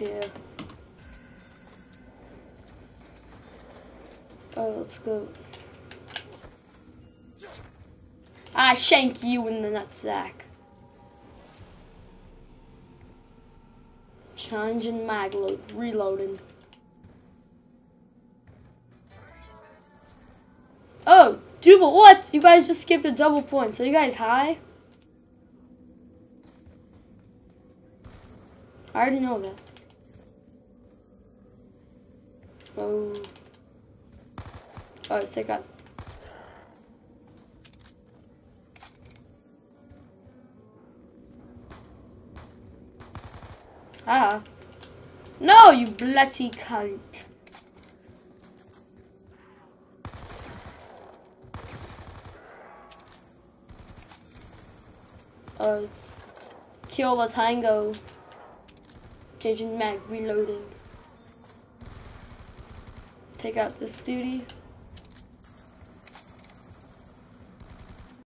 Yeah. Oh, let's go. I shank you in the nutsack. Changing mag load, reloading. Oh, double, what? You guys just skipped a double point. So you guys high? I already know that. Oh. Oh, let's take out. Ah. No, you bloody cunt. Oh, it's kill the tango. Changing mag, reloading. Take out this duty.